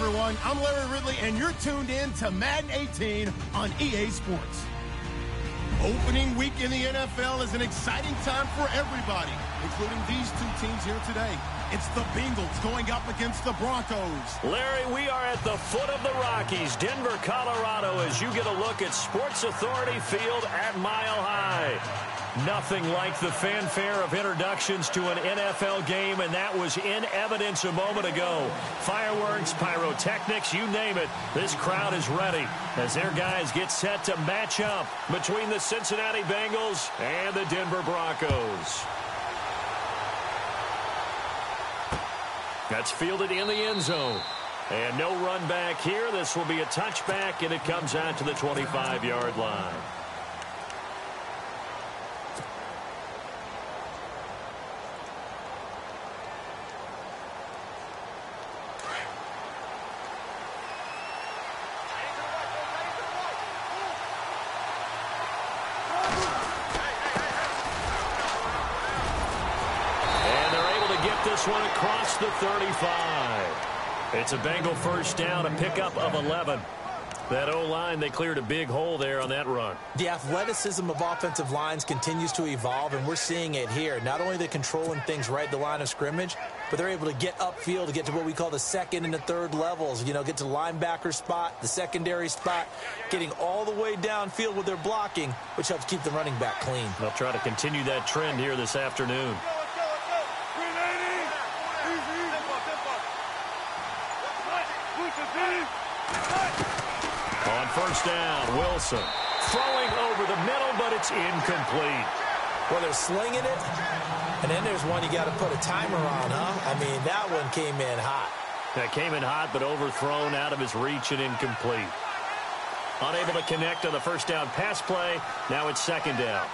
everyone. I'm Larry Ridley, and you're tuned in to Madden 18 on EA Sports. Opening week in the NFL is an exciting time for everybody, including these two teams here today. It's the Bengals going up against the Broncos. Larry, we are at the foot of the Rockies, Denver, Colorado, as you get a look at Sports Authority Field at Mile High. Nothing like the fanfare of introductions to an NFL game, and that was in evidence a moment ago. Fireworks, pyrotechnics, you name it. This crowd is ready as their guys get set to match up between the Cincinnati Bengals and the Denver Broncos. That's fielded in the end zone. And no run back here. This will be a touchback, and it comes out to the 25-yard line. this one across the 35. It's a Bengal first down, a pickup of 11. That O-line, they cleared a big hole there on that run. The athleticism of offensive lines continues to evolve, and we're seeing it here. Not only are they controlling things right at the line of scrimmage, but they're able to get upfield to get to what we call the second and the third levels. You know, get to the linebacker spot, the secondary spot, getting all the way downfield with their blocking, which helps keep the running back clean. They'll try to continue that trend here this afternoon. On first down, Wilson throwing over the middle, but it's incomplete. Well, they're slinging it, and then there's one you got to put a timer on, huh? I mean, that one came in hot. That came in hot, but overthrown out of his reach and incomplete. Unable to connect on the first down pass play. Now it's second down.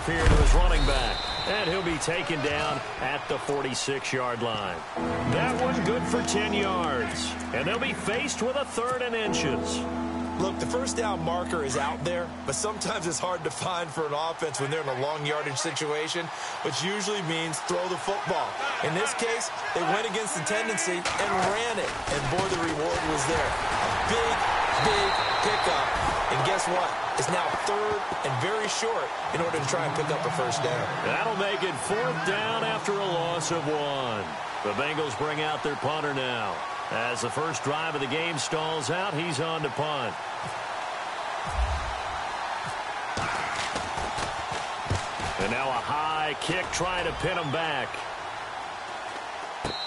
Handoff here to his running back. And he'll be taken down at the 46-yard line. That one good for 10 yards. And they'll be faced with a third and inches. Look, the first down marker is out there, but sometimes it's hard to find for an offense when they're in a long yardage situation, which usually means throw the football. In this case, they went against the tendency and ran it, and boy, the reward was there. A big, big pickup, and guess what? It's now third and very short in order to try and pick up a first down. That'll make it fourth down after a loss of one. The Bengals bring out their punter now. As the first drive of the game stalls out, he's on to punt. And now a high kick trying to pin him back.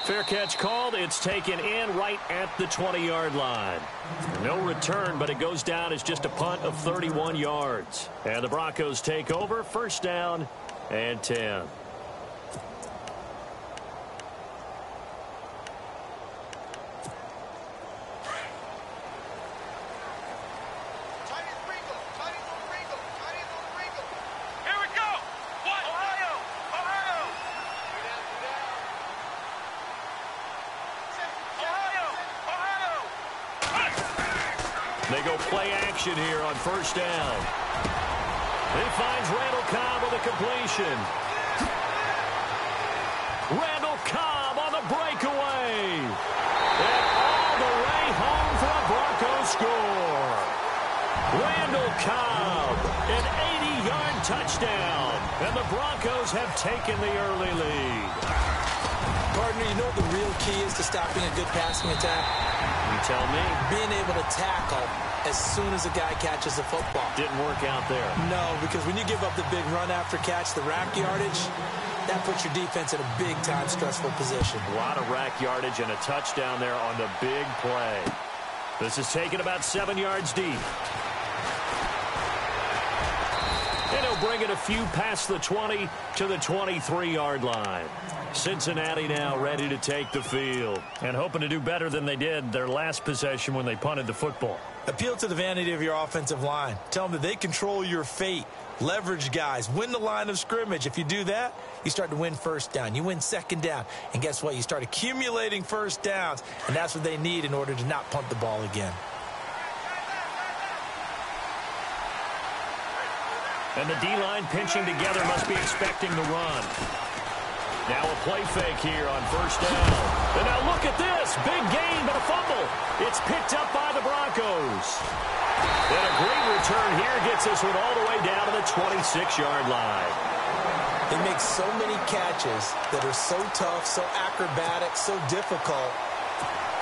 Fair catch called. It's taken in right at the 20-yard line. No return, but it goes down as just a punt of 31 yards. And the Broncos take over. First down and 10. They go play action here on first down. He finds Randall Cobb with a completion. Randall Cobb on the breakaway. And all the way home for a Broncos score. Randall Cobb, an 80-yard touchdown. And the Broncos have taken the early lead. Partner, you know what the real key is to stopping a good passing attack? You tell me. Being able to tackle as soon as a guy catches the football. Didn't work out there. No, because when you give up the big run after catch, the rack yardage, that puts your defense in a big-time stressful position. A lot of rack yardage and a touchdown there on the big play. This is taken about seven yards deep. And he'll bring it a few past the 20 to the 23-yard line. Cincinnati now ready to take the field and hoping to do better than they did their last possession when they punted the football. Appeal to the vanity of your offensive line. Tell them that they control your fate. Leverage guys. Win the line of scrimmage. If you do that, you start to win first down. You win second down. And guess what? You start accumulating first downs. And that's what they need in order to not punt the ball again. And the D-line pinching together must be expecting the run. Now a play fake here on first down. And now look at this. Big gain, but a fumble. It's picked up by the Broncos. And a great return here gets this one all the way down to the 26-yard line. He makes so many catches that are so tough, so acrobatic, so difficult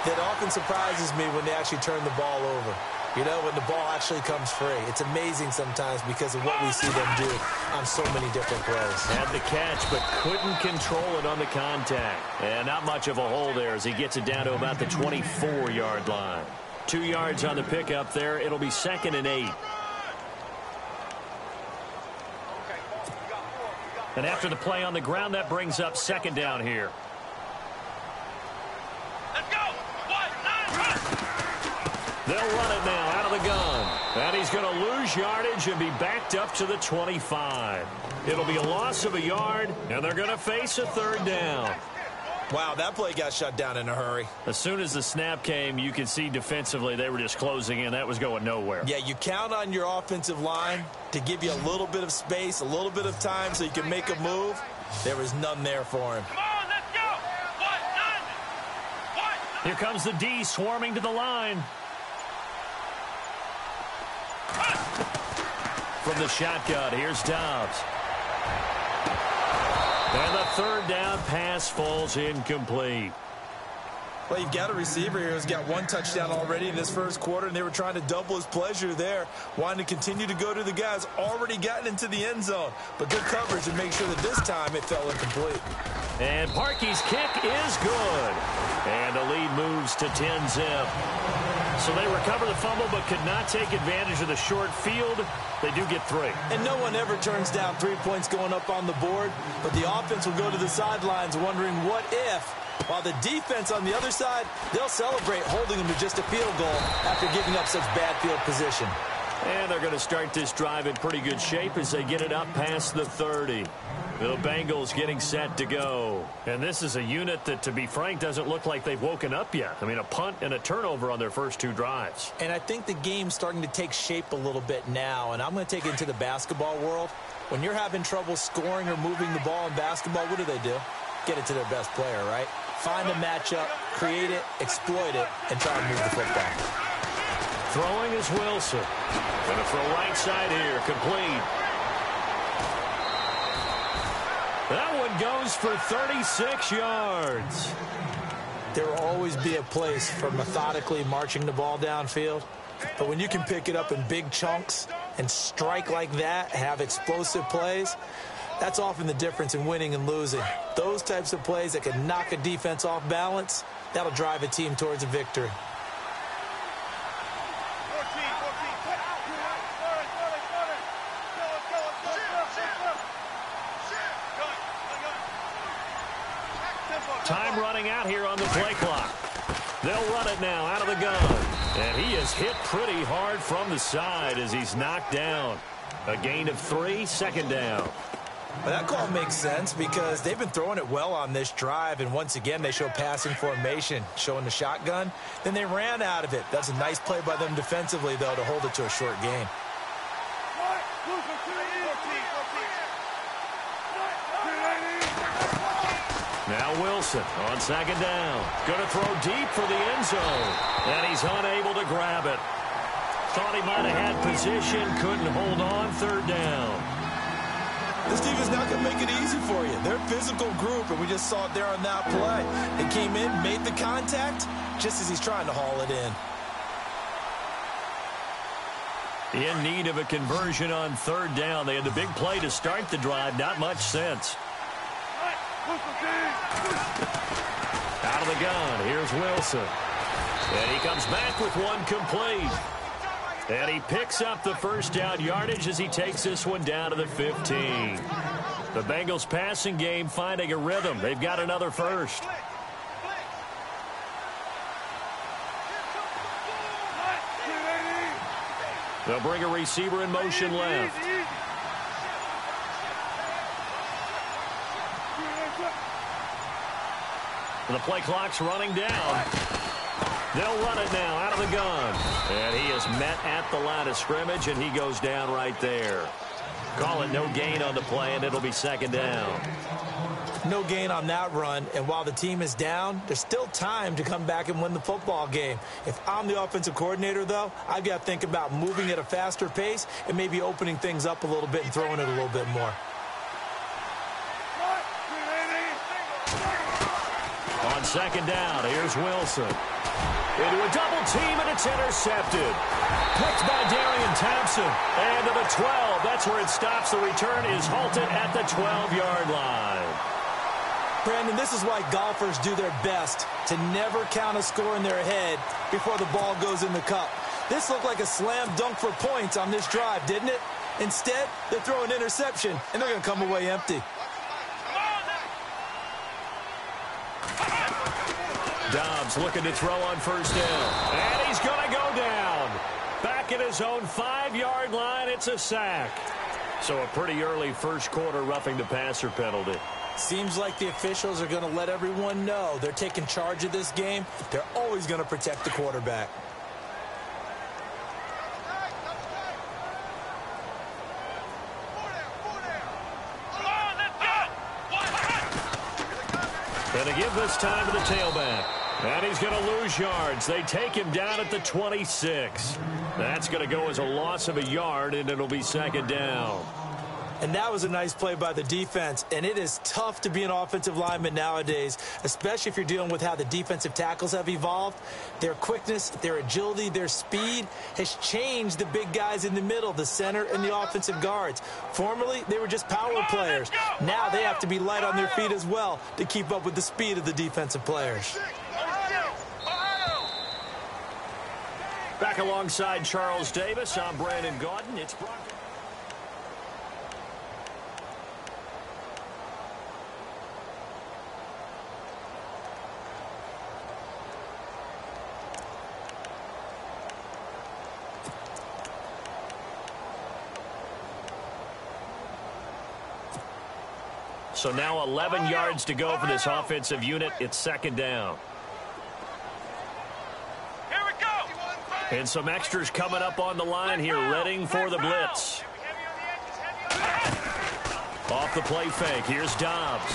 that often surprises me when they actually turn the ball over. You know, when the ball actually comes free. It's amazing sometimes because of what we see them do on so many different plays. Had the catch, but couldn't control it on the contact. And not much of a hole there as he gets it down to about the 24-yard line. Two yards on the pickup there. It'll be second and eight. And after the play on the ground, that brings up second down here. They'll run it now out of the gun. And he's going to lose yardage and be backed up to the 25. It'll be a loss of a yard, and they're going to face a third down. Wow, that play got shut down in a hurry. As soon as the snap came, you could see defensively they were just closing in. That was going nowhere. Yeah, you count on your offensive line to give you a little bit of space, a little bit of time so you can make a move. There was none there for him. Come on, let's go! What? Here comes the D swarming to the line. From the shotgun, here's Dobbs. And the third down pass falls incomplete. Well, you've got a receiver here who's got one touchdown already in this first quarter, and they were trying to double his pleasure there, wanting to continue to go to the guys already gotten into the end zone. But good coverage and make sure that this time it fell incomplete. And Parkey's kick is good. And the lead moves to 10 zip. So they recover the fumble but could not take advantage of the short field. They do get three. And no one ever turns down three points going up on the board, but the offense will go to the sidelines wondering what if, while the defense on the other side, they'll celebrate holding them to just a field goal after giving up such bad field position. And they're going to start this drive in pretty good shape as they get it up past the 30. The Bengals getting set to go. And this is a unit that, to be frank, doesn't look like they've woken up yet. I mean, a punt and a turnover on their first two drives. And I think the game's starting to take shape a little bit now. And I'm going to take it into the basketball world. When you're having trouble scoring or moving the ball in basketball, what do they do? Get it to their best player, right? Find a matchup, create it, exploit it, and try to move the football. Throwing is Wilson. Going to throw right side here, complete. That one goes for 36 yards. There will always be a place for methodically marching the ball downfield. But when you can pick it up in big chunks and strike like that, have explosive plays, that's often the difference in winning and losing. Those types of plays that can knock a defense off balance, that'll drive a team towards a victory. Time running out here on the play clock. They'll run it now out of the gun. And he is hit pretty hard from the side as he's knocked down. A gain of three, second down. Well, that call makes sense because they've been throwing it well on this drive, and once again, they show passing formation, showing the shotgun. Then they ran out of it. That's a nice play by them defensively, though, to hold it to a short game. Now Wilson on second down. Going to throw deep for the end zone. And he's unable to grab it. Thought he might have had position. Couldn't hold on. Third down. This defense not going to make it easy for you. They're a physical group, and we just saw it there on that play. They came in, made the contact, just as he's trying to haul it in. In need of a conversion on third down. They had the big play to start the drive. Not much sense. Out of the gun, here's Wilson. And he comes back with one complete. And he picks up the first down yardage as he takes this one down to the 15. The Bengals passing game finding a rhythm. They've got another first. They'll bring a receiver in motion left. The play clock's running down. They'll run it now out of the gun. And he is met at the line of scrimmage, and he goes down right there. Call it no gain on the play, and it'll be second down. No gain on that run, and while the team is down, there's still time to come back and win the football game. If I'm the offensive coordinator, though, I've got to think about moving at a faster pace and maybe opening things up a little bit and throwing it a little bit more. On second down, here's Wilson. Into a double team, and it's intercepted. Picked by Darian Thompson. And to the 12. That's where it stops. The return is halted at the 12-yard line. Brandon, this is why golfers do their best to never count a score in their head before the ball goes in the cup. This looked like a slam dunk for points on this drive, didn't it? Instead, they throw an interception, and they're going to come away empty. Dobbs looking to throw on first down. And he's going to go down. Back at his own five-yard line, it's a sack. So a pretty early first quarter roughing the passer penalty. Seems like the officials are going to let everyone know they're taking charge of this game. They're always going to protect the quarterback. To give this time to the tailback. And he's going to lose yards. They take him down at the 26. That's going to go as a loss of a yard, and it'll be second down. And that was a nice play by the defense. And it is tough to be an offensive lineman nowadays, especially if you're dealing with how the defensive tackles have evolved. Their quickness, their agility, their speed has changed the big guys in the middle, the center and the offensive guards. Formerly, they were just power players. Now they have to be light on their feet as well to keep up with the speed of the defensive players. Back alongside Charles Davis, I'm Brandon Gaudin. It's brought So now 11 yards to go for this offensive unit. It's second down. Here we go. And some extras coming up on the line here, readying for the blitz. Off the play fake, here's Dobbs.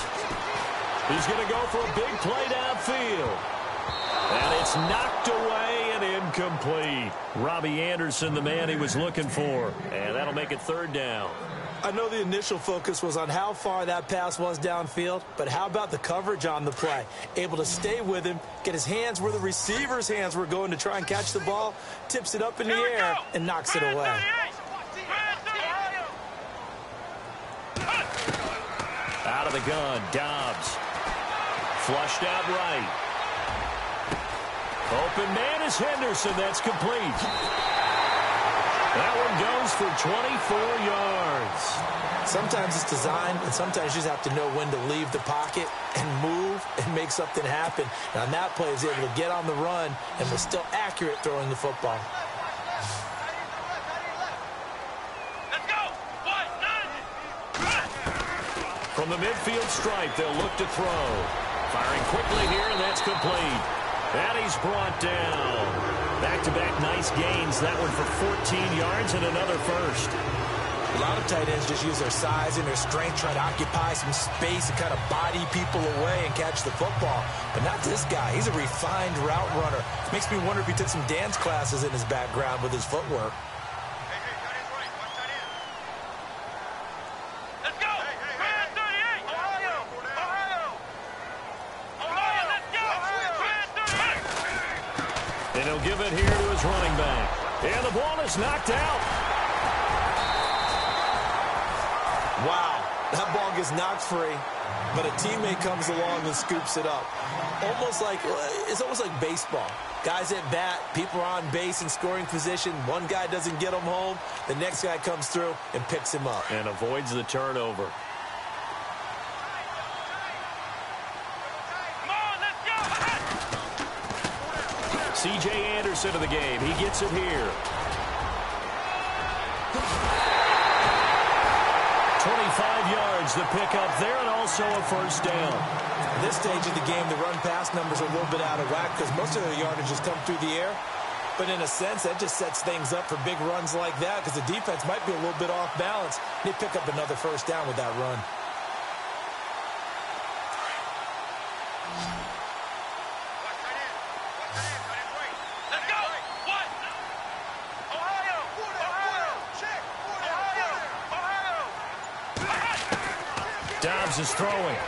He's going to go for a big play downfield. And it's knocked away and incomplete. Robbie Anderson, the man he was looking for. And that'll make it third down. I know the initial focus was on how far that pass was downfield, but how about the coverage on the play? Able to stay with him, get his hands where the receiver's hands were going to try and catch the ball, tips it up in the air, and knocks it away. Out of the gun, Dobbs. Flushed out right. Open man is Henderson. That's complete. That one goes for 24 yards. Sometimes it's designed, and sometimes you just have to know when to leave the pocket and move and make something happen. And on that play, he's able to get on the run and was still accurate throwing the football. From the midfield stripe, they'll look to throw. Firing quickly here, and that's complete. And he's brought down. Back-to-back -back nice gains. That one for 14 yards and another first. A lot of tight ends just use their size and their strength, try to occupy some space and kind of body people away and catch the football. But not this guy. He's a refined route runner. Makes me wonder if he took some dance classes in his background with his footwork. Knocked out. Wow, that ball gets knocked free, but a teammate comes along and scoops it up. Almost like, uh, it's almost like baseball. Guys at bat, people are on base in scoring position. One guy doesn't get him home. The next guy comes through and picks him up. And avoids the turnover. C.J. Anderson the game. He gets it here. 25 yards the pickup there and also a first down. At this stage of the game, the run-pass numbers are a little bit out of whack because most of the yardage has come through the air. But in a sense, that just sets things up for big runs like that because the defense might be a little bit off balance. They pick up another first down with that run. Is throwing.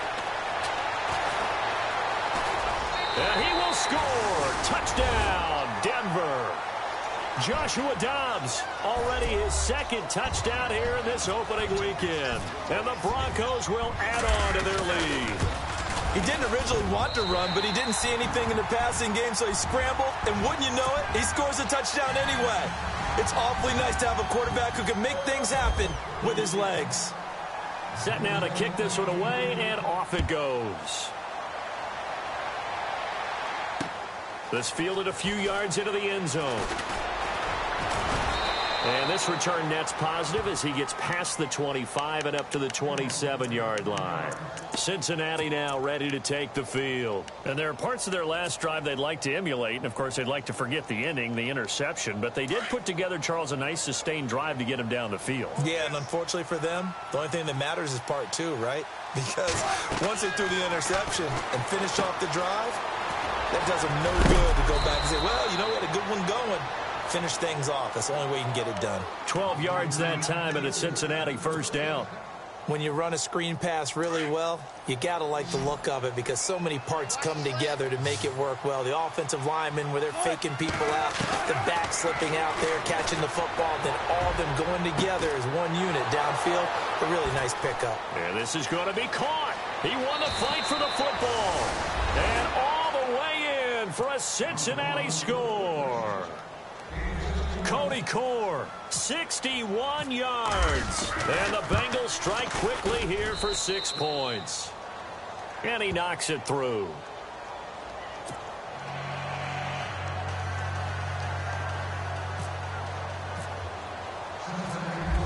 And he will score. Touchdown, Denver. Joshua Dobbs already his second touchdown here in this opening weekend. And the Broncos will add on to their lead. He didn't originally want to run, but he didn't see anything in the passing game, so he scrambled, and wouldn't you know it, he scores a touchdown anyway. It's awfully nice to have a quarterback who can make things happen with his legs. Set now to kick this one away, and off it goes. This fielded a few yards into the end zone. And this return net's positive as he gets past the 25 and up to the 27-yard line. Cincinnati now ready to take the field. And there are parts of their last drive they'd like to emulate. And, of course, they'd like to forget the ending, the interception. But they did put together, Charles, a nice sustained drive to get him down the field. Yeah, and unfortunately for them, the only thing that matters is part two, right? Because once they threw the interception and finished off the drive, that does them no good to go back and say, well, you know, we had a good one going finish things off. That's the only way you can get it done. 12 yards that time and a Cincinnati first down. When you run a screen pass really well, you got to like the look of it because so many parts come together to make it work well. The offensive linemen where they're faking people out, the back slipping out there, catching the football, then all of them going together as one unit downfield. A really nice pickup. And this is going to be caught. He won the fight for the football. And all the way in for a Cincinnati score. Cody Core, 61 yards. And the Bengals strike quickly here for six points. And he knocks it through.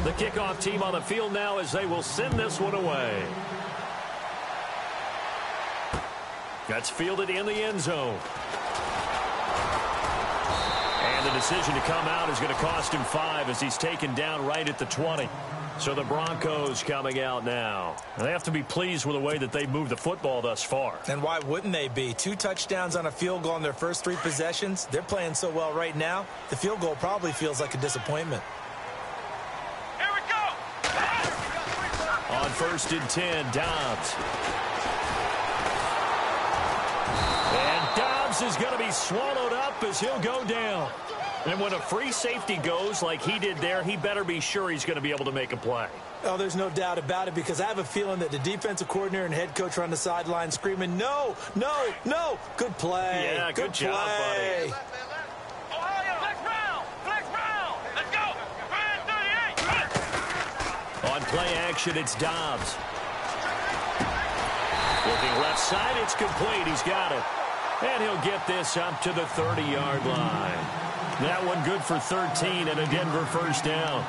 The kickoff team on the field now as they will send this one away. That's fielded in the end zone. And the decision to come out is going to cost him five as he's taken down right at the 20. So the Broncos coming out now. And they have to be pleased with the way that they moved the football thus far. And why wouldn't they be? Two touchdowns on a field goal in their first three possessions. They're playing so well right now, the field goal probably feels like a disappointment. Here we go! Ah! On first and 10, Dobbs. Is going to be swallowed up as he'll go down. And when a free safety goes like he did there, he better be sure he's going to be able to make a play. Oh, there's no doubt about it because I have a feeling that the defensive coordinator and head coach are on the sideline screaming, no, no, no. Good play. Yeah, good, good job, play. buddy. Ohio, flex round, flex round. Let's go. Fan 38. On play action, it's Dobbs. Looking left side, it's complete. He's got it. And he'll get this up to the 30-yard line. That one good for 13 and a Denver first down.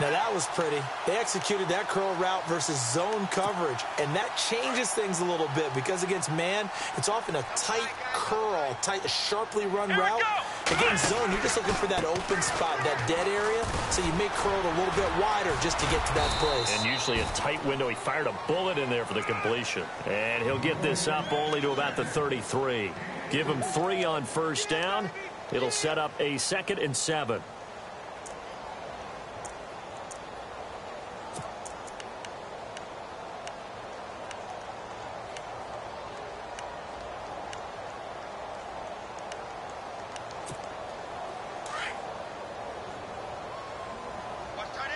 Now, that was pretty. They executed that curl route versus zone coverage, and that changes things a little bit because against man, it's often a tight curl, tight, sharply run Here route. Against zone, you're just looking for that open spot, that dead area, so you may curl it a little bit wider just to get to that place. And usually a tight window. He fired a bullet in there for the completion. And he'll get this up only to about the 33. Give him three on first down. It'll set up a second and seven. Watch tight.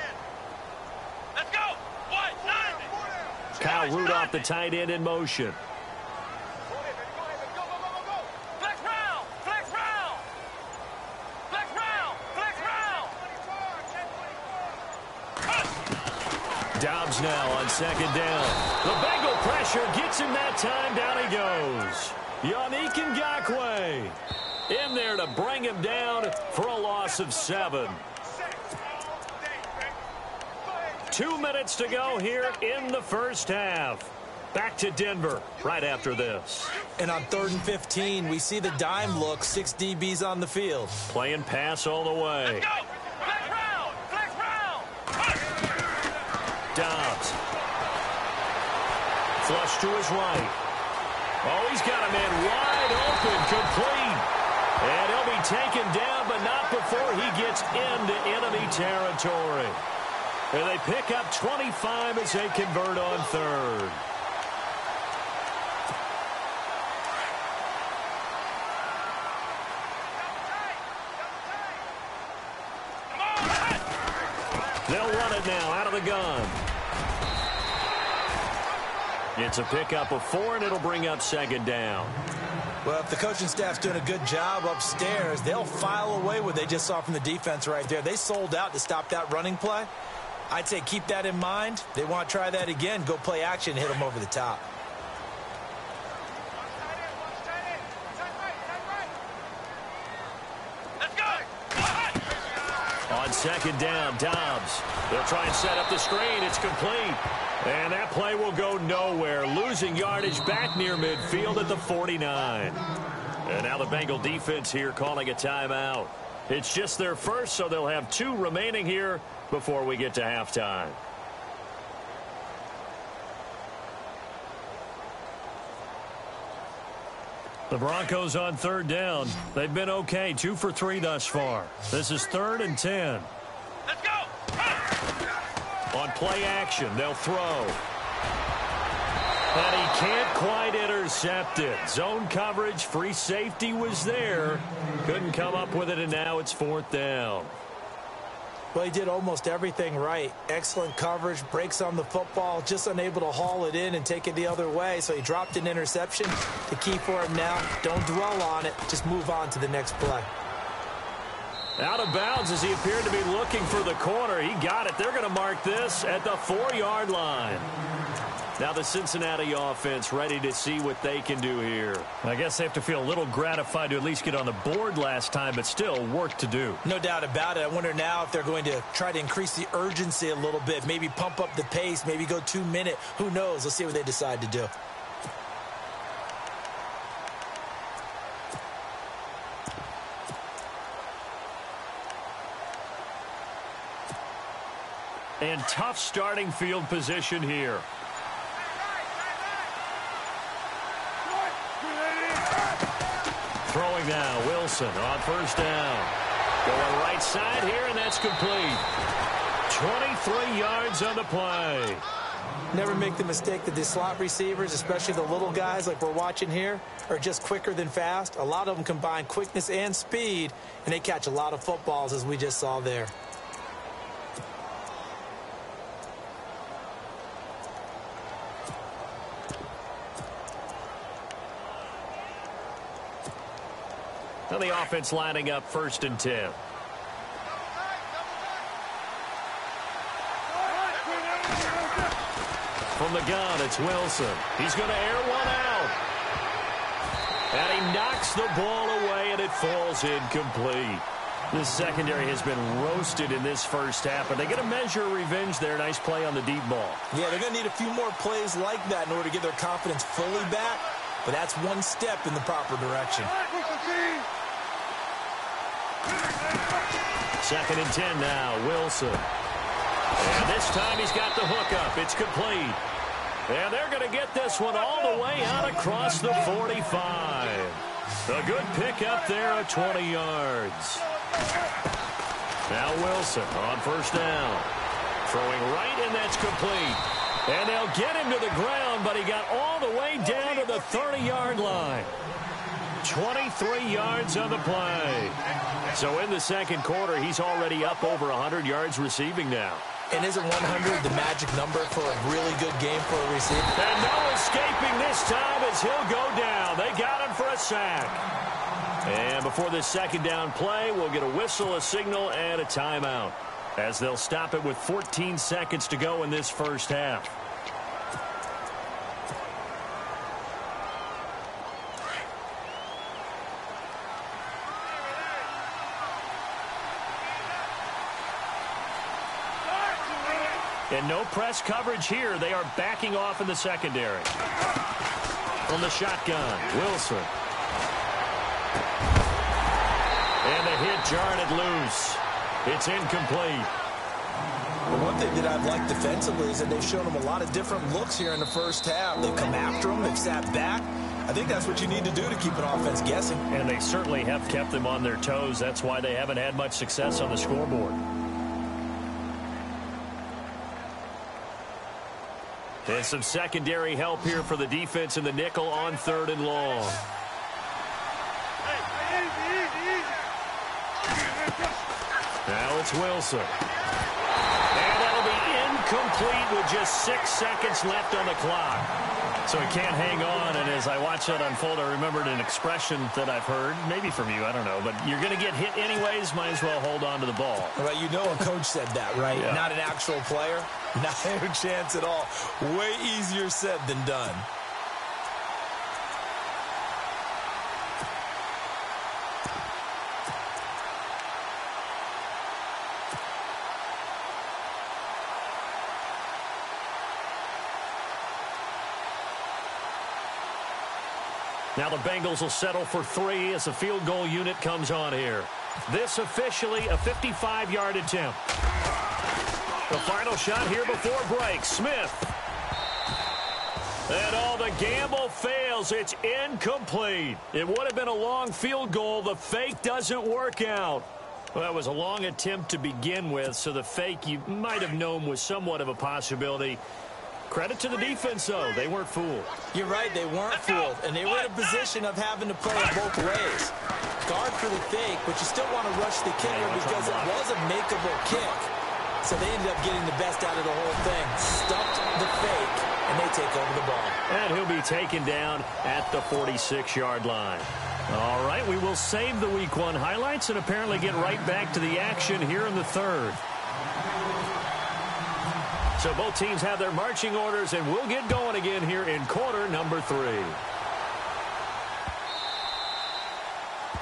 Let's go. What? Kyle Rudolph, the tight end in motion. Second down. The Bengal pressure gets him that time. Down he goes. Yannick Ngakoue in there to bring him down for a loss of seven. Two minutes to go here in the first half. Back to Denver right after this. And on third and 15, we see the dime look, six DBs on the field. Playing pass all the way. Let's go! Flex round! Flex round! Dobbs. Flush to his right. Oh, he's got a man wide open, complete. And he'll be taken down, but not before he gets into enemy territory. And they pick up 25 as they convert on third. They'll run it now out of the gun. It's a pickup of four, and it'll bring up second down. Well, if the coaching staff's doing a good job upstairs, they'll file away what they just saw from the defense right there. They sold out to stop that running play. I'd say keep that in mind. They want to try that again. Go play action, hit them over the top. Let's go! On second down, Dobbs. They'll try and set up the screen. It's complete. And that play will go nowhere. Losing yardage back near midfield at the 49. And now the Bengal defense here calling a timeout. It's just their first, so they'll have two remaining here before we get to halftime. The Broncos on third down. They've been okay, two for three thus far. This is third and 10. Let's go! Ah! On play action, they'll throw. And he can't quite intercept it. Zone coverage, free safety was there. Couldn't come up with it, and now it's fourth down. Well, he did almost everything right. Excellent coverage, breaks on the football, just unable to haul it in and take it the other way. So he dropped an interception. The key for him now, don't dwell on it. Just move on to the next play. Out of bounds as he appeared to be looking for the corner. He got it. They're going to mark this at the four-yard line. Now the Cincinnati offense ready to see what they can do here. I guess they have to feel a little gratified to at least get on the board last time, but still work to do. No doubt about it. I wonder now if they're going to try to increase the urgency a little bit, maybe pump up the pace, maybe go two minute. Who knows? Let's see what they decide to do. And tough starting field position here. Throwing now, Wilson on first down. Going right side here, and that's complete. 23 yards on the play. Never make the mistake that the slot receivers, especially the little guys like we're watching here, are just quicker than fast. A lot of them combine quickness and speed, and they catch a lot of footballs, as we just saw there. Now the offense lining up first and 10. From the gun, it's Wilson. He's going to air one out. And he knocks the ball away, and it falls incomplete. The secondary has been roasted in this first half, but they get a measure of revenge there. Nice play on the deep ball. Yeah, they're going to need a few more plays like that in order to get their confidence fully back, but that's one step in the proper direction. Second and 10 now, Wilson. And this time he's got the hook up. It's complete. And they're going to get this one all the way out across the 45. A good pick up there at 20 yards. Now Wilson on first down. Throwing right, and that's complete. And they'll get him to the ground, but he got all the way down to the 30-yard line. 23 yards on the play. So in the second quarter, he's already up over 100 yards receiving now. And isn't 100 the magic number for a really good game for a receiver? And no escaping this time as he'll go down. They got him for a sack. And before this second down play, we'll get a whistle, a signal, and a timeout. As they'll stop it with 14 seconds to go in this first half. And no press coverage here. They are backing off in the secondary. From the shotgun, Wilson. And the hit jarred it loose. It's incomplete. One thing that I've liked defensively is that they've shown them a lot of different looks here in the first half. They've come after them. They've sat back. I think that's what you need to do to keep an offense guessing. And they certainly have kept them on their toes. That's why they haven't had much success on the scoreboard. And some secondary help here for the defense in the nickel on third and long. Now it's Wilson. And that'll be incomplete with just six seconds left on the clock. So he can't hang on, and as I watch that unfold, I remembered an expression that I've heard, maybe from you, I don't know, but you're going to get hit anyways, might as well hold on to the ball. Well, you know a coach said that, right? Yeah. Not an actual player. Not a chance at all. Way easier said than done. Now the Bengals will settle for three as the field goal unit comes on here. This officially a 55-yard attempt. The final shot here before break. Smith. And all the gamble fails. It's incomplete. It would have been a long field goal. The fake doesn't work out. Well, that was a long attempt to begin with, so the fake you might have known was somewhat of a possibility. Credit to the defense, though. They weren't fooled. You're right, they weren't fooled, and they were in a position of having to play it both ways. Guard for the fake, but you still want to rush the kicker because it was a makeable kick. So they ended up getting the best out of the whole thing. Stuffed the fake, and they take over the ball. And he'll be taken down at the 46-yard line. All right, we will save the Week 1 highlights and apparently get right back to the action here in the third. So both teams have their marching orders, and we'll get going again here in quarter number three.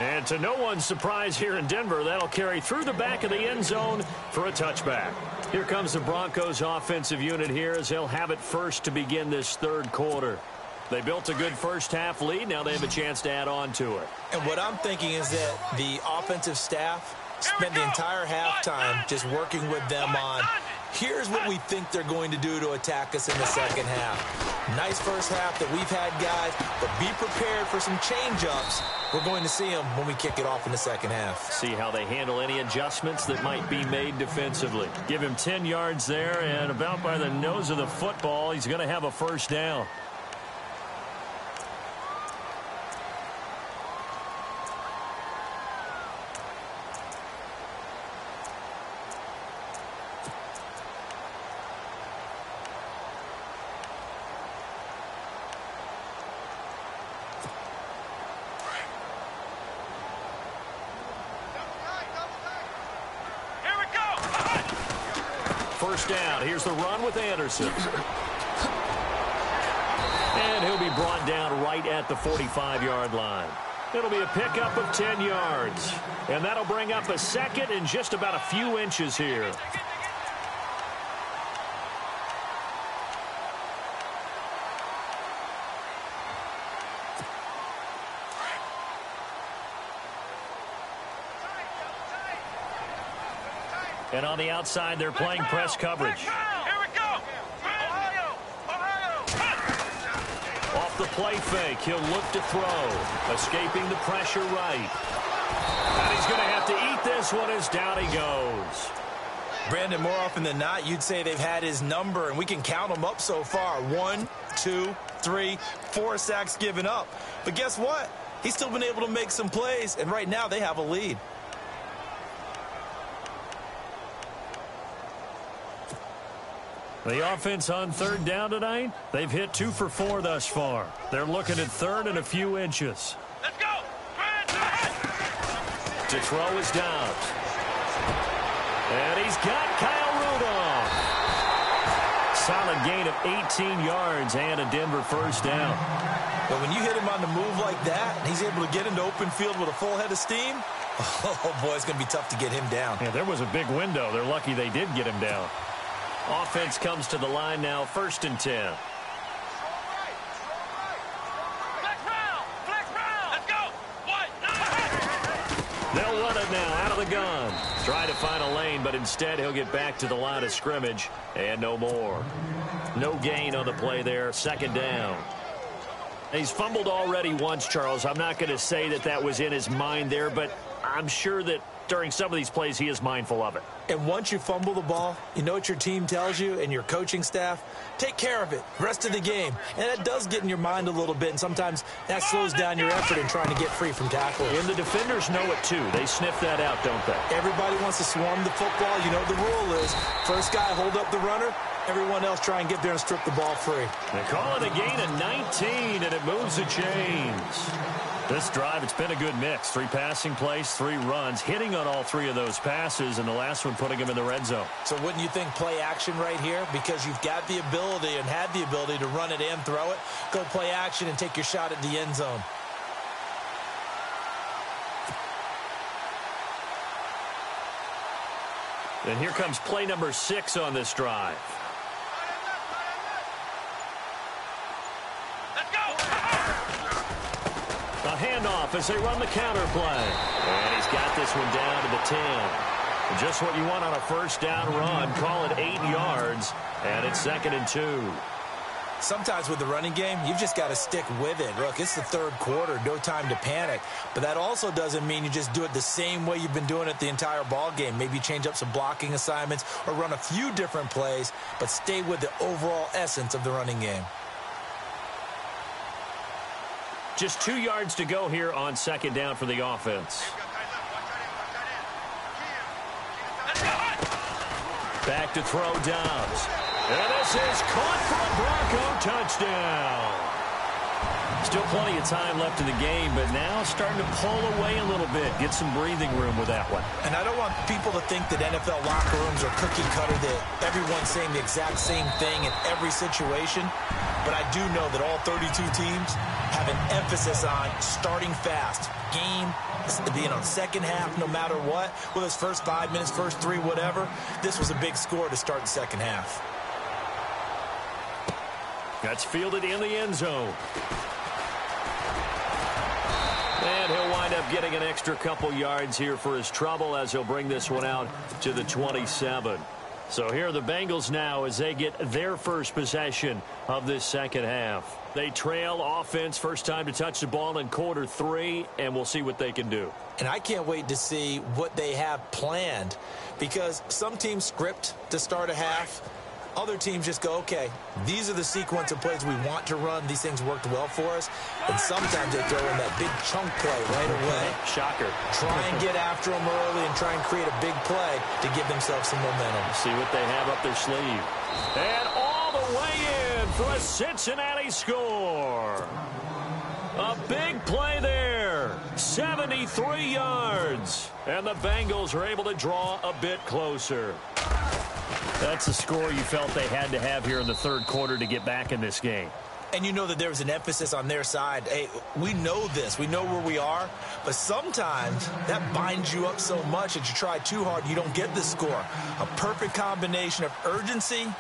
And to no one's surprise here in Denver, that'll carry through the back of the end zone for a touchback. Here comes the Broncos offensive unit here as they'll have it first to begin this third quarter. They built a good first half lead. Now they have a chance to add on to it. And what I'm thinking is that the offensive staff spent the entire halftime just working with them on here's what we think they're going to do to attack us in the second half. Nice first half that we've had, guys, but be prepared for some change-ups. We're going to see them when we kick it off in the second half. See how they handle any adjustments that might be made defensively. Give him 10 yards there, and about by the nose of the football, he's going to have a first down. Here we go. First down. Here's the run with Anderson. And he'll be brought down right at the 45-yard line. It'll be a pickup of 10 yards. And that'll bring up a second in just about a few inches here. And on the outside, they're playing press coverage. Here we go. Ohio. Ohio. Off the play fake, he'll look to throw. Escaping the pressure right. And he's going to have to eat this one as down he goes. Brandon, more often than not, you'd say they've had his number, and we can count them up so far. One, two, three, four sacks given up. But guess what? He's still been able to make some plays, and right now they have a lead. The offense on third down tonight, they've hit two for four thus far. They're looking at third and a few inches. Let's go. To throw is down. And he's got Kyle Rudolph. Solid gain of 18 yards and a Denver first down. But when you hit him on the move like that, and he's able to get into open field with a full head of steam, oh boy, it's going to be tough to get him down. Yeah, there was a big window. They're lucky they did get him down. Offense comes to the line now, first and 10. They'll run it now out of the gun. Try to find a lane, but instead he'll get back to the line of scrimmage and no more. No gain on the play there. Second down. He's fumbled already once, Charles. I'm not going to say that that was in his mind there, but I'm sure that during some of these plays he is mindful of it. And once you fumble the ball, you know what your team tells you and your coaching staff? Take care of it. Rest of the game. And that does get in your mind a little bit, and sometimes that slows down your effort in trying to get free from tackles. And the defenders know it, too. They sniff that out, don't they? Everybody wants to swarm the football. You know the rule is first guy hold up the runner, everyone else try and get there and strip the ball free. They call it a gain of 19, and it moves the chains. This drive, it's been a good mix. Three passing plays, three runs, hitting on all three of those passes, and the last one putting him in the red zone. So wouldn't you think play action right here? Because you've got the ability and had the ability to run it and throw it. Go play action and take your shot at the end zone. And here comes play number six on this drive. Handoff as they run the counter play. And he's got this one down to the 10. Just what you want on a first down run. Call it eight yards. And it's second and two. Sometimes with the running game, you've just got to stick with it. Look, it's the third quarter, no time to panic. But that also doesn't mean you just do it the same way you've been doing it the entire ball game. Maybe change up some blocking assignments or run a few different plays, but stay with the overall essence of the running game. Just two yards to go here on second down for the offense. Back to throw Dobbs. And this is caught for a Bronco touchdown. Still plenty of time left in the game, but now starting to pull away a little bit. Get some breathing room with that one. And I don't want people to think that NFL locker rooms are cookie cutter, that everyone's saying the exact same thing in every situation. But I do know that all 32 teams have an emphasis on starting fast. Game, being on second half no matter what. Whether it's first five minutes, first three, whatever. This was a big score to start the second half. That's fielded in the end zone. And he'll wind up getting an extra couple yards here for his trouble as he'll bring this one out to the 27. So here are the Bengals now as they get their first possession of this second half. They trail offense first time to touch the ball in quarter three, and we'll see what they can do. And I can't wait to see what they have planned because some teams script to start a half. Other teams just go, okay, these are the sequence of plays we want to run. These things worked well for us. And sometimes they throw in that big chunk play right away. Shocker. Try and get after them early and try and create a big play to give themselves some momentum. See what they have up their sleeve. And all the way in for a Cincinnati score. A big play there. 73 yards. And the Bengals are able to draw a bit closer. That's the score you felt they had to have here in the third quarter to get back in this game. And you know that there was an emphasis on their side. Hey, we know this. We know where we are. But sometimes that binds you up so much that you try too hard, you don't get the score. A perfect combination of urgency,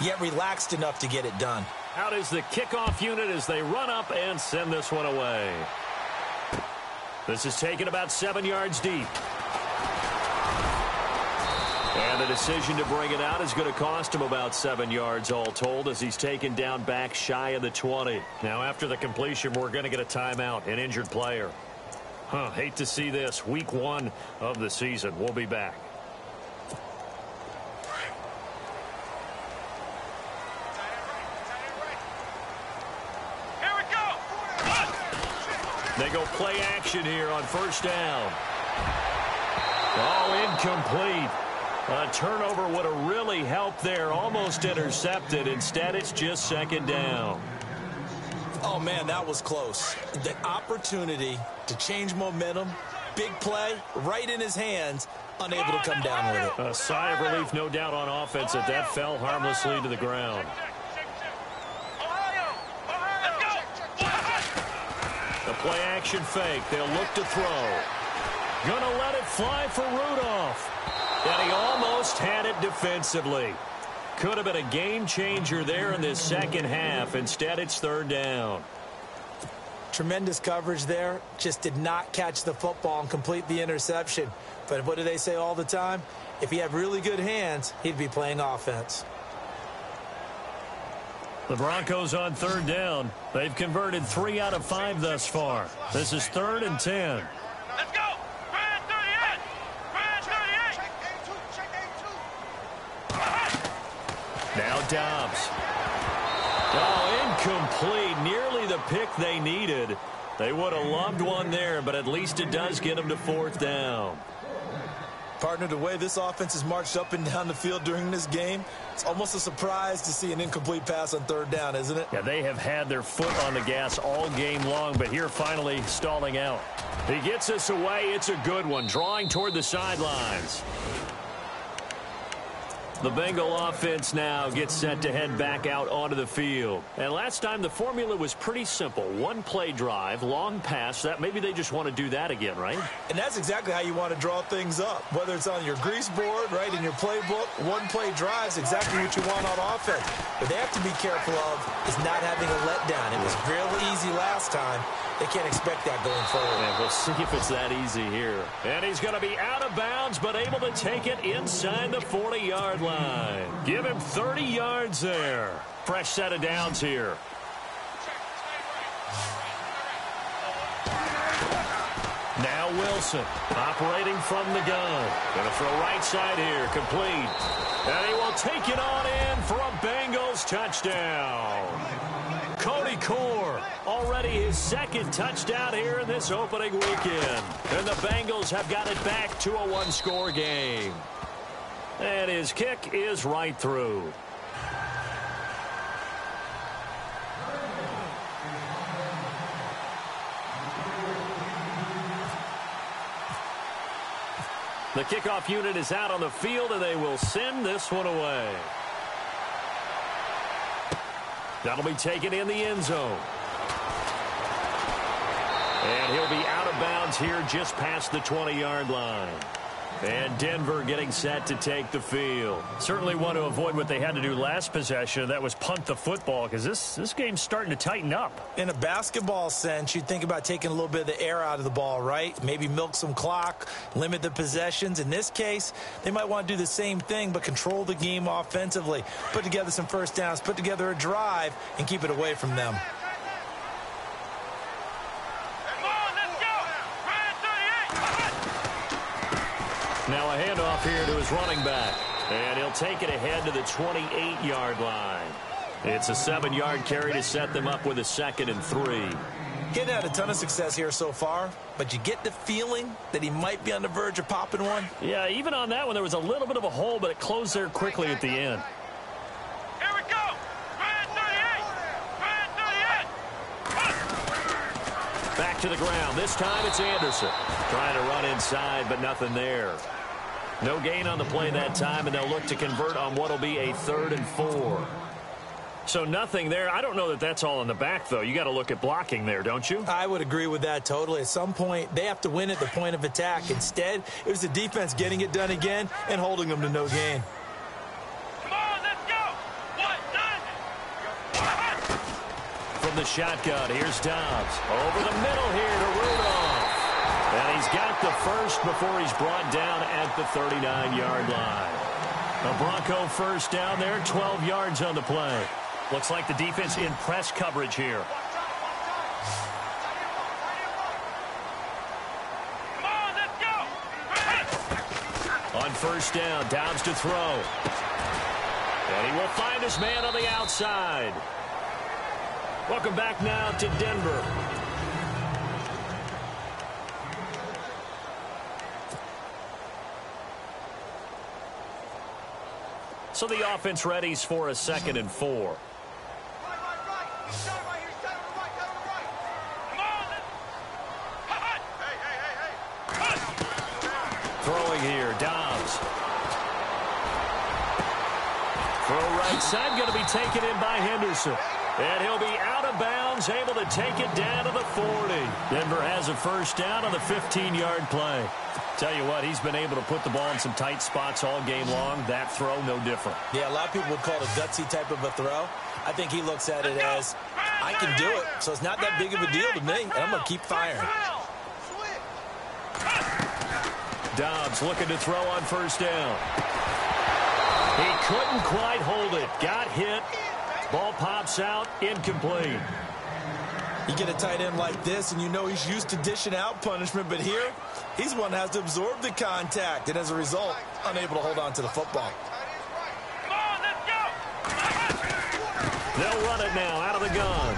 yet relaxed enough to get it done. Out is the kickoff unit as they run up and send this one away. This is taken about seven yards deep. And the decision to bring it out is going to cost him about seven yards all told as he's taken down back shy of the 20. Now after the completion, we're going to get a timeout, an injured player. Huh, hate to see this. Week one of the season. We'll be back. Here we go. They go play action here on first down. All incomplete. A turnover would have really helped there. Almost intercepted. Instead, it's just second down. Oh, man, that was close. The opportunity to change momentum, big play, right in his hands, unable to come down with it. A sigh of relief, no doubt, on offense that that fell harmlessly to the ground. Ohio. Ohio. Let's go. The play action fake. They'll look to throw. Gonna let it fly for Rudolph. And he almost had it defensively. Could have been a game changer there in this second half. Instead, it's third down. Tremendous coverage there. Just did not catch the football and complete the interception. But what do they say all the time? If he had really good hands, he'd be playing offense. The Broncos on third down. They've converted three out of five thus far. This is third and ten. Let's go. Brand 38. Brand 38. Now Dobbs. Oh, incomplete. Nearly the pick they needed. They would have loved one there, but at least it does get them to fourth down. Partner, the way this offense has marched up and down the field during this game, it's almost a surprise to see an incomplete pass on third down, isn't it? Yeah, they have had their foot on the gas all game long, but here finally stalling out. He gets us away. It's a good one, drawing toward the sidelines. The Bengal offense now gets set to head back out onto the field. And last time the formula was pretty simple. One play drive, long pass. That Maybe they just want to do that again, right? And that's exactly how you want to draw things up. Whether it's on your grease board, right, in your playbook, one play drive is exactly what you want on offense. But they have to be careful of is not having a letdown. It was real easy last time. They can't expect that going forward. And we'll see if it's that easy here. And he's going to be out of bounds, but able to take it inside the 40-yard line. Give him 30 yards there. Fresh set of downs here. Now Wilson operating from the gun. Going to throw right side here, complete. And he will take it on in for a Bengals touchdown. Cody Core, already his second touchdown here in this opening weekend. And the Bengals have got it back to a one-score game. And his kick is right through. The kickoff unit is out on the field, and they will send this one away. That'll be taken in the end zone. And he'll be out of bounds here just past the 20-yard line. And Denver getting set to take the field. Certainly want to avoid what they had to do last possession. That was punt the football because this, this game's starting to tighten up. In a basketball sense, you think about taking a little bit of the air out of the ball, right? Maybe milk some clock, limit the possessions. In this case, they might want to do the same thing, but control the game offensively. Put together some first downs, put together a drive, and keep it away from them. Come on, let's go. Brand 38. Now a handoff his running back. And he'll take it ahead to the 28-yard line. It's a seven-yard carry to set them up with a second and three. He had a ton of success here so far, but you get the feeling that he might be on the verge of popping one. Yeah, even on that one, there was a little bit of a hole, but it closed there quickly at the end. Here we go. Brand 38. Brand 38. Back to the ground. This time it's Anderson. Trying to run inside, but nothing there. No gain on the play that time, and they'll look to convert on what will be a third and four. So nothing there. I don't know that that's all in the back, though. You got to look at blocking there, don't you? I would agree with that totally. At some point, they have to win at the point of attack. Instead, it was the defense getting it done again and holding them to no gain. Come on, let's go. What? None. From the shotgun, here's Dobbs. Over the middle here to Rudolph. He's got the first before he's brought down at the 39-yard line. A Bronco first down there, 12 yards on the play. Looks like the defense in press coverage here. On first down, Dobbs to throw. And he will find his man on the outside. Welcome back now to Denver. So the offense readies for a second and four. Throwing here, Dobbs. Throw right side, going to be taken in by Henderson. And he'll be out of bounds able to take it down to the 40. Denver has a first down on the 15-yard play. Tell you what, he's been able to put the ball in some tight spots all game long. That throw, no different. Yeah, a lot of people would call it a gutsy type of a throw. I think he looks at it as, I can do it, so it's not that big of a deal to me, and I'm going to keep firing. Dobbs looking to throw on first down. He couldn't quite hold it. Got hit. Ball pops out. Incomplete. You get a tight end like this, and you know he's used to dishing out punishment, but here, he's one that has to absorb the contact, and as a result, unable to hold on to the football. They'll run it now out of the gun.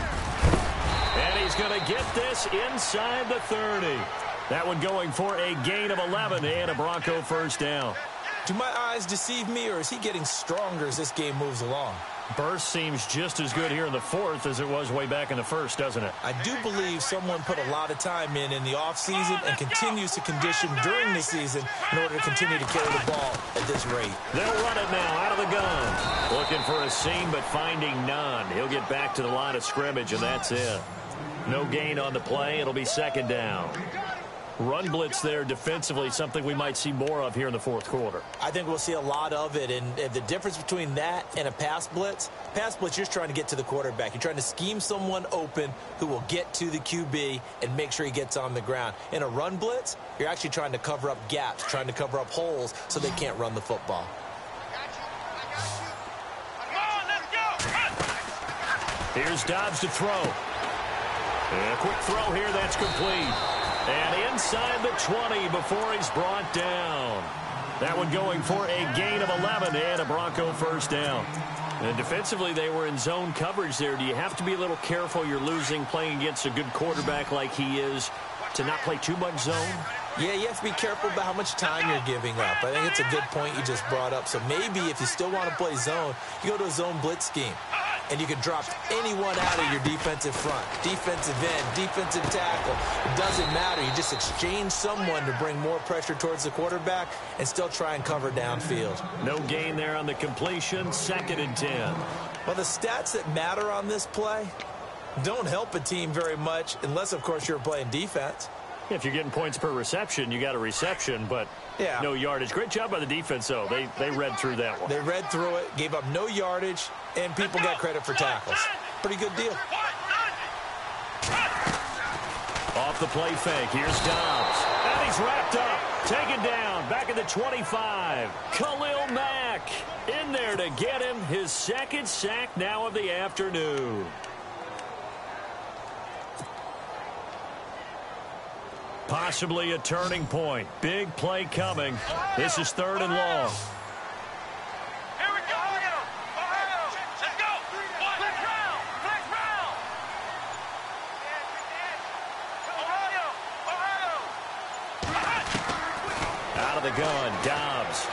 And he's going to get this inside the 30. That one going for a gain of 11 and a Bronco first down. Do my eyes deceive me, or is he getting stronger as this game moves along? Burst seems just as good here in the fourth as it was way back in the first, doesn't it? I do believe someone put a lot of time in in the offseason and continues to condition during the season in order to continue to carry the ball at this rate. They'll run it now out of the gun. Looking for a seam, but finding none. He'll get back to the line of scrimmage, and that's it. No gain on the play. It'll be second down. Run blitz there defensively, something we might see more of here in the fourth quarter. I think we'll see a lot of it, and, and the difference between that and a pass blitz, pass blitz, you're just trying to get to the quarterback. You're trying to scheme someone open who will get to the QB and make sure he gets on the ground. In a run blitz, you're actually trying to cover up gaps, trying to cover up holes so they can't run the football. Here's Dobbs to throw. A quick throw here, that's complete. And inside the 20 before he's brought down. That one going for a gain of 11 and a Bronco first down. And defensively, they were in zone coverage there. Do you have to be a little careful you're losing playing against a good quarterback like he is to not play too much zone? Yeah, you have to be careful about how much time you're giving up. I think it's a good point you just brought up. So maybe if you still want to play zone, you go to a zone blitz scheme and you can drop anyone out of your defensive front. Defensive end, defensive tackle. It doesn't matter. You just exchange someone to bring more pressure towards the quarterback and still try and cover downfield. No gain there on the completion. Second and 10. Well, the stats that matter on this play don't help a team very much unless, of course, you're playing defense. If you're getting points per reception, you got a reception, but yeah. no yardage. Great job by the defense, though. They, they read through that one. They read through it, gave up no yardage, and people got credit for tackles. Pretty good deal. Off the play fake. Here's Dobbs. And he's wrapped up. Taken down. Back at the 25. Khalil Mack in there to get him his second sack now of the afternoon. Possibly a turning point. Big play coming. This is third and long. Out of the gun, Dobbs.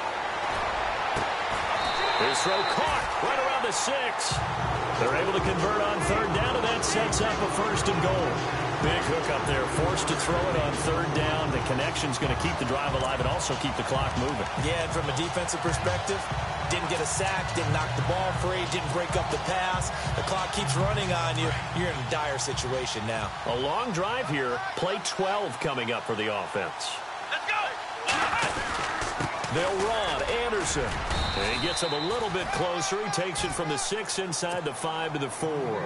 His throw caught right around the six. They're able to convert on third down, and that sets up a first and goal. Big hook up there, forced to throw it on third down. The connection's going to keep the drive alive and also keep the clock moving. Yeah, and from a defensive perspective, didn't get a sack, didn't knock the ball free, didn't break up the pass. The clock keeps running on you. You're in a dire situation now. A long drive here. Play 12 coming up for the offense. Let's go! They'll run. Anderson. And he gets him a little bit closer. He takes it from the six inside the five to the four.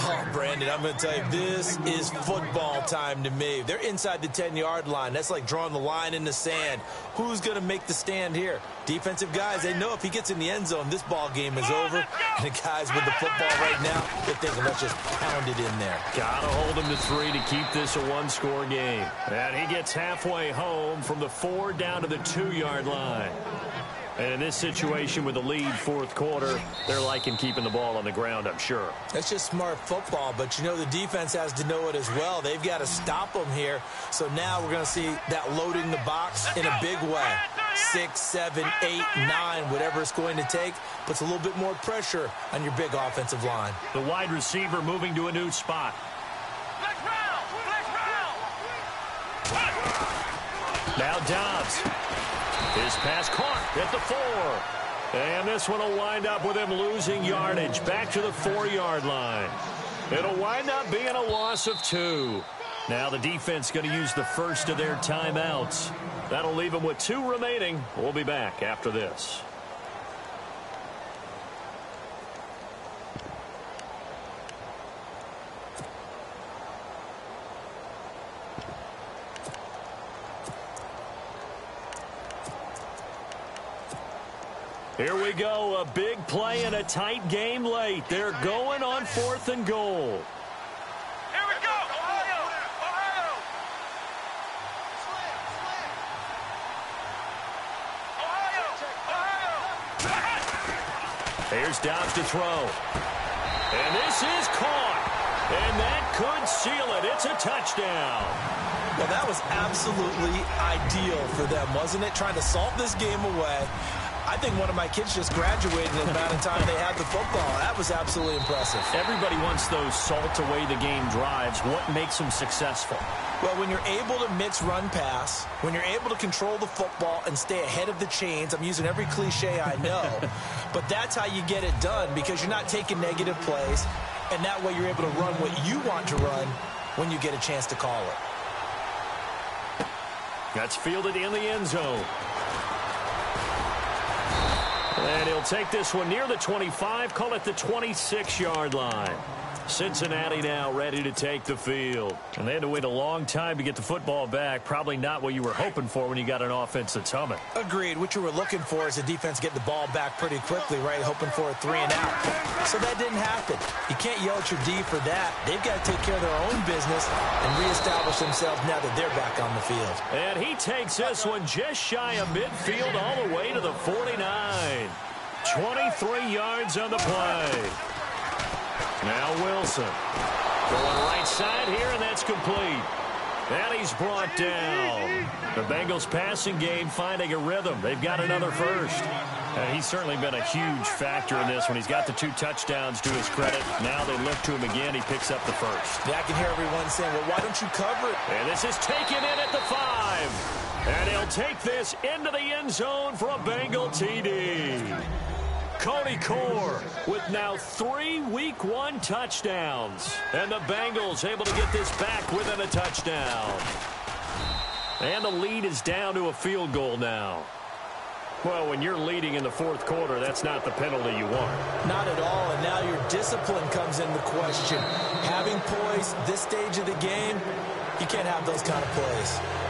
Oh, Brandon, I'm going to tell you, this is football time to me. They're inside the 10-yard line. That's like drawing the line in the sand. Who's going to make the stand here? Defensive guys, they know if he gets in the end zone, this ball game is over. And the guys with the football right now, they're thinking, let's just pound it in there. Got to hold him to three to keep this a one-score game. And he gets halfway home from the four down to the two-yard line. And in this situation with the lead fourth quarter, they're liking keeping the ball on the ground, I'm sure. That's just smart football, but you know the defense has to know it as well. They've got to stop them here. So now we're going to see that loading the box in a big way. Six, seven, eight, nine, whatever it's going to take, puts a little bit more pressure on your big offensive line. The wide receiver moving to a new spot. Now Dobbs. His pass caught at the four. And this one will wind up with him losing yardage back to the four-yard line. It'll wind up being a loss of two. Now the defense going to use the first of their timeouts. That'll leave them with two remaining. We'll be back after this. Here we go, a big play and a tight game late. They're going on fourth and goal. Here we go. Ohio. Ohio. Ohio. Ohio. Here's Dobbs to throw. And this is caught. And that could seal it. It's a touchdown. Well, that was absolutely ideal for them, wasn't it? Trying to salt this game away. I think one of my kids just graduated in the time they had the football. That was absolutely impressive. Everybody wants those salt away the game drives. What makes them successful? Well, when you're able to mix run pass, when you're able to control the football and stay ahead of the chains, I'm using every cliche I know, but that's how you get it done because you're not taking negative plays, and that way you're able to run what you want to run when you get a chance to call it. That's fielded in the end zone. And he'll take this one near the 25, call it the 26-yard line. Cincinnati now ready to take the field. And they had to wait a long time to get the football back. Probably not what you were hoping for when you got an offense that's humming. Agreed. What you were looking for is a defense getting the ball back pretty quickly, right? Hoping for a three and out. So that didn't happen. You can't yell at your D for that. They've got to take care of their own business and reestablish themselves now that they're back on the field. And he takes this one just shy of midfield all the way to the 49. 23 yards on the play. Now Wilson. Going right side here, and that's complete. And he's brought down. The Bengals passing game finding a rhythm. They've got another first. And he's certainly been a huge factor in this when he's got the two touchdowns to his credit. Now they look to him again. He picks up the first. Yeah, I can hear everyone saying, well, why don't you cover it? And this is taken in at the five. And he'll take this into the end zone for a Bengal TD. Cody Core with now three week one touchdowns. And the Bengals able to get this back within a touchdown. And the lead is down to a field goal now. Well, when you're leading in the fourth quarter, that's not the penalty you want. Not at all, and now your discipline comes into question. Having poise this stage of the game, you can't have those kind of plays.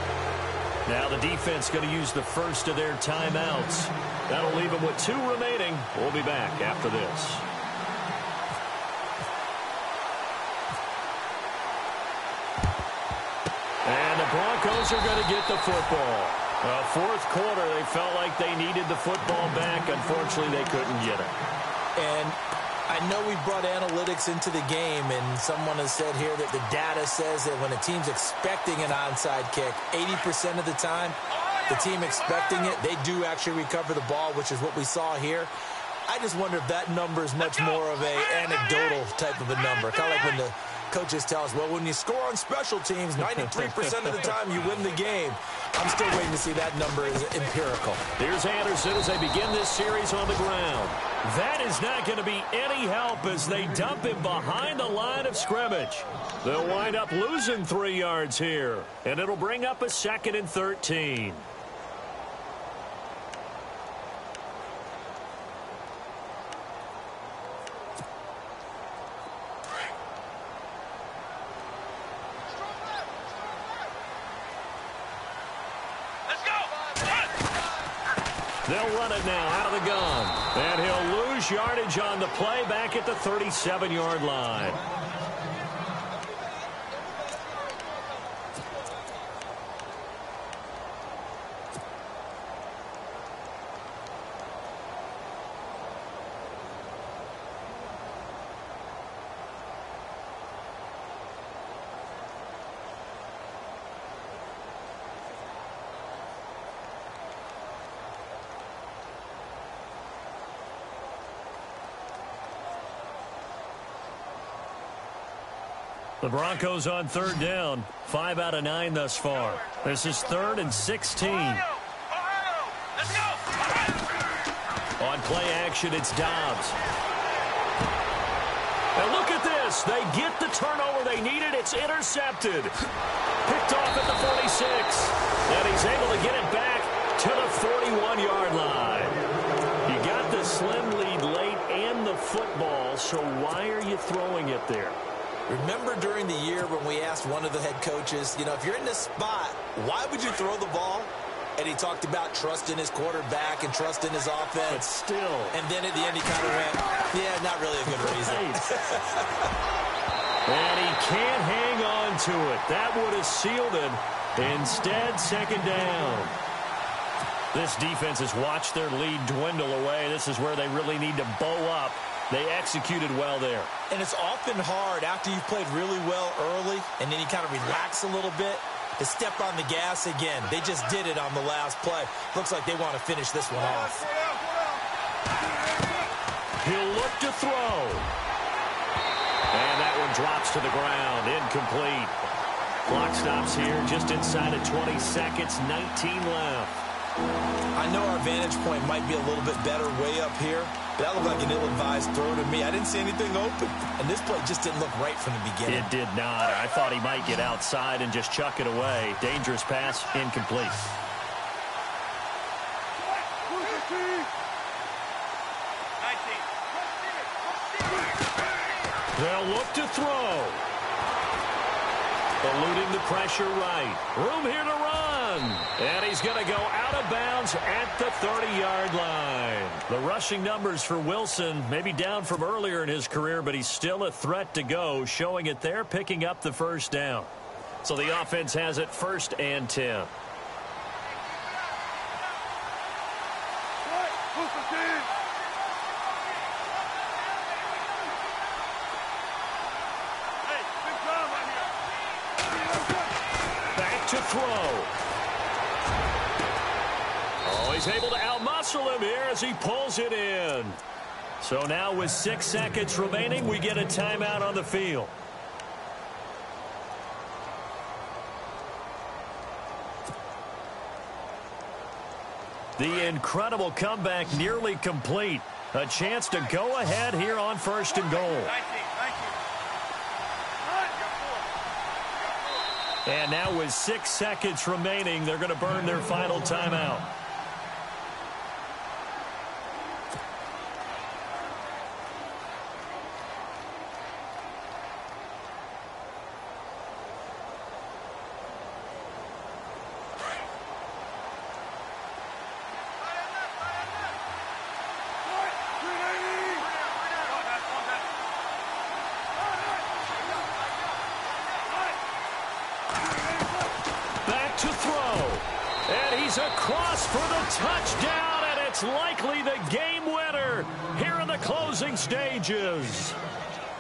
Now the defense going to use the first of their timeouts. That'll leave them with two remaining. We'll be back after this. And the Broncos are going to get the football. Uh, fourth quarter, they felt like they needed the football back. Unfortunately, they couldn't get it. And I know we brought analytics into the game, and someone has said here that the data says that when a team's expecting an onside kick, 80% of the time, the team expecting it, they do actually recover the ball, which is what we saw here. I just wonder if that number is much more of a anecdotal type of a number. Kind of like when the coaches tell us, well, when you score on special teams, 93% of the time you win the game. I'm still waiting to see that number is empirical. Here's Anderson as they begin this series on the ground. That is not going to be any help as they dump him behind the line of scrimmage. They'll wind up losing three yards here, and it'll bring up a second and 13. Let's go. Run. They'll run it now out of the gun. And he'll lose yardage on the play back at the 37-yard line. The Broncos on third down. Five out of nine thus far. This is third and 16. Ohio. Ohio. On play action, it's Dobbs. And look at this. They get the turnover they needed. It's intercepted. Picked off at the 46. And he's able to get it back to the 41-yard line. You got the slim lead late and the football, so why are you throwing it there? Remember during the year when we asked one of the head coaches, you know, if you're in this spot, why would you throw the ball? And he talked about trust in his quarterback and trust in his offense. But still. And then at the end he kind of went, yeah, not really a good reason. and he can't hang on to it. That would have sealed it. Instead, second down. This defense has watched their lead dwindle away. This is where they really need to bow up they executed well there. And it's often hard after you've played really well early and then you kind of relax a little bit to step on the gas again. They just did it on the last play. Looks like they want to finish this one off. He'll look to throw. And that one drops to the ground. Incomplete. Clock stops here just inside of 20 seconds. 19 left. I know our vantage point might be a little bit better way up here, but that looked like an ill-advised throw to me. I didn't see anything open, and this play just didn't look right from the beginning. It did not. I thought he might get outside and just chuck it away. Dangerous pass, incomplete. They'll look to throw. Eluding the pressure right. Room here to run. And he's going to go out of bounds at the 30-yard line. The rushing numbers for Wilson maybe down from earlier in his career, but he's still a threat to go, showing it there, picking up the first down. So the offense has it first and 10. Back to throw able to outmuscle him here as he pulls it in. So now with six seconds remaining, we get a timeout on the field. The incredible comeback nearly complete. A chance to go ahead here on first and goal. And now with six seconds remaining, they're going to burn their final timeout.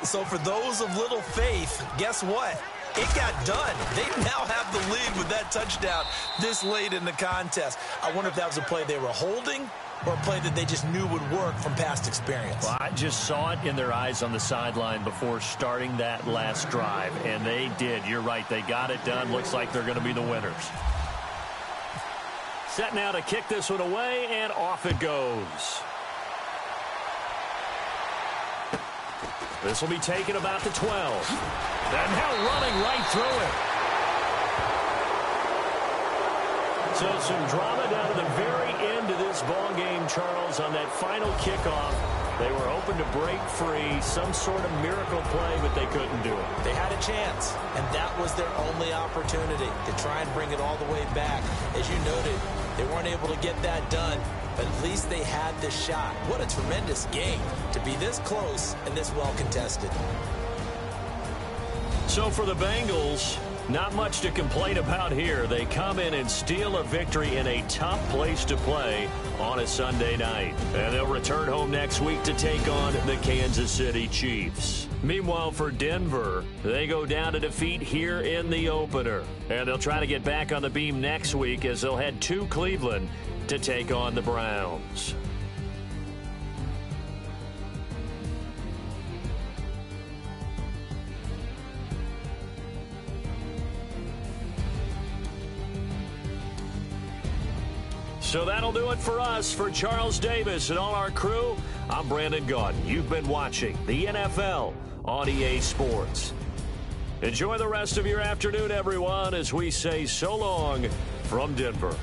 So for those of little faith, guess what? It got done. They now have the lead with that touchdown this late in the contest. I wonder if that was a play they were holding or a play that they just knew would work from past experience. Well, I just saw it in their eyes on the sideline before starting that last drive, and they did. You're right. They got it done. Looks like they're going to be the winners. Set now to kick this one away, and off it goes. This will be taken about the 12. And now running right through it. So some drama down to the very end of this ball game, Charles, on that final kickoff. They were hoping to break free, some sort of miracle play, but they couldn't do it. They had a chance, and that was their only opportunity to try and bring it all the way back. As you noted, they weren't able to get that done but at least they had the shot. What a tremendous game to be this close and this well contested. So for the Bengals, not much to complain about here. They come in and steal a victory in a tough place to play on a Sunday night. And they'll return home next week to take on the Kansas City Chiefs. Meanwhile, for Denver, they go down to defeat here in the opener. And they'll try to get back on the beam next week as they'll head to Cleveland to take on the Browns. So that'll do it for us, for Charles Davis and all our crew. I'm Brandon Gaudin. You've been watching the NFL on EA Sports. Enjoy the rest of your afternoon, everyone, as we say so long from Denver.